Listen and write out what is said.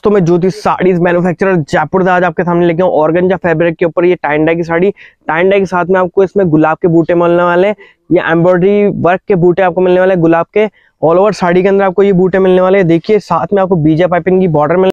दोस्तों मैं ज्योति साड़ीज मैन्युफैक्चरर जयपुर आज आपके सामने लेके हूँ ऑर्गेंजा फैब्रिक के ऊपर ये टाइंडा की साड़ी। टाइंडा के साथ में आपको इसमें गुलाब के बूटे मिलने वाले हैं। ये एम्ब्रॉयडरी वर्क के बूटे आपको मिलने वाले हैं गुलाब के। ऑल ओवर साड़ी के अंदर आपको ये बूटे मिलने वाले हैं। देखिए, साथ में आपको बीजा पाइपिंग की बॉर्डर मिल